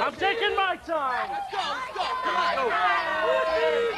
I'm taking my time. go. Let's go. Come on. Go.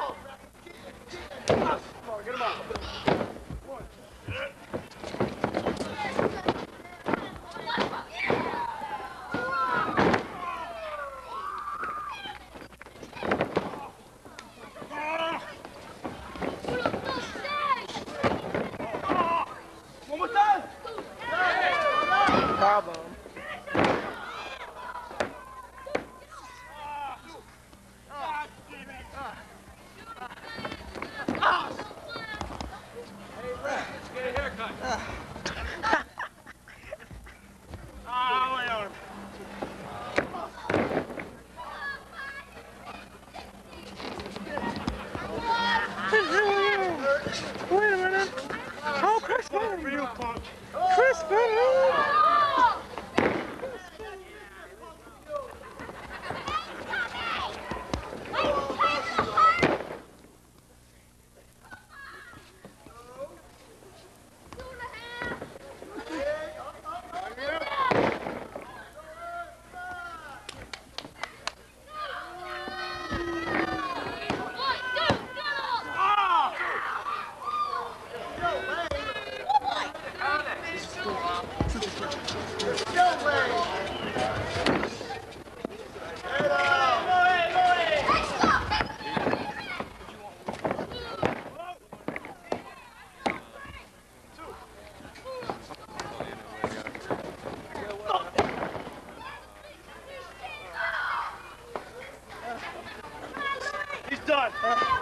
One more time. Problem. Get a haircut. Oh, my arm. Wait a minute. Oh, Chris Venom. Chris Venom. Oh!